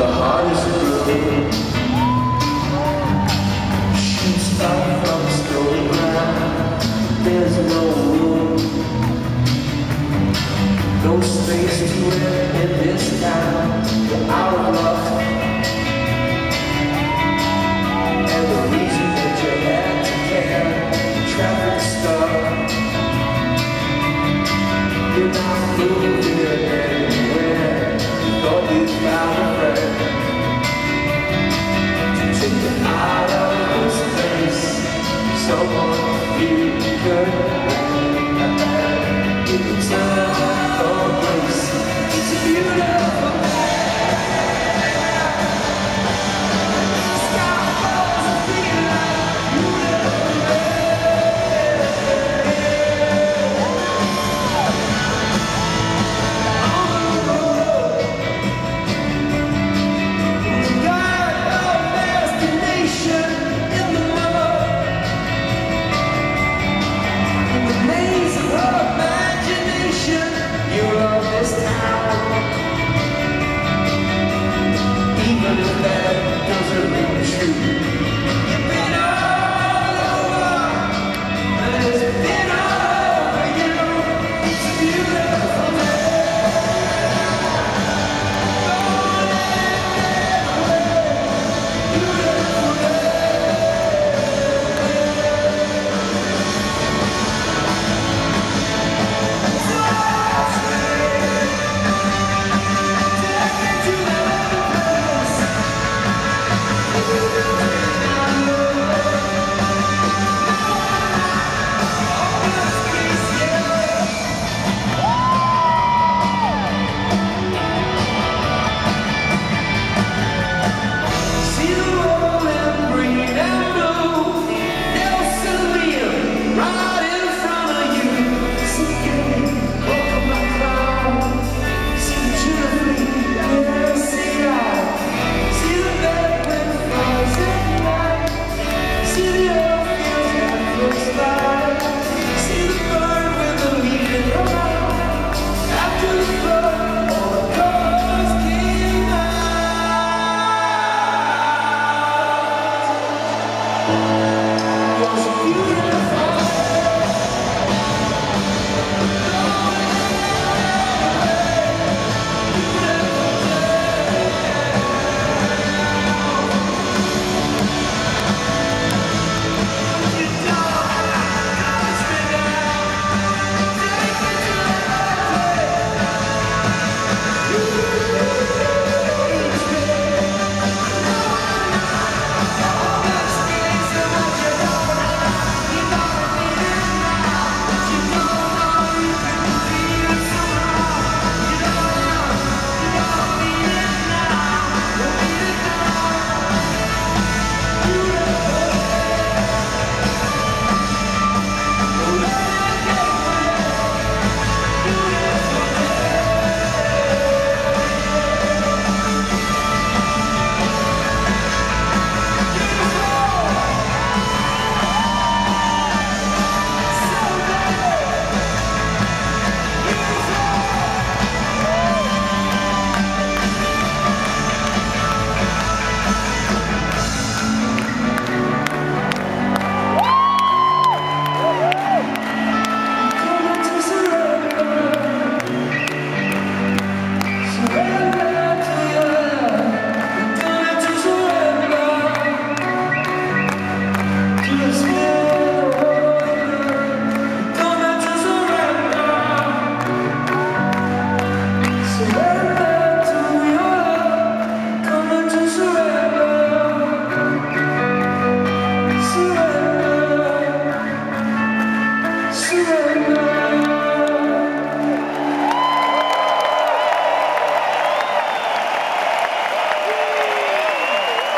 the hardest road shoots up from the story ground. There's no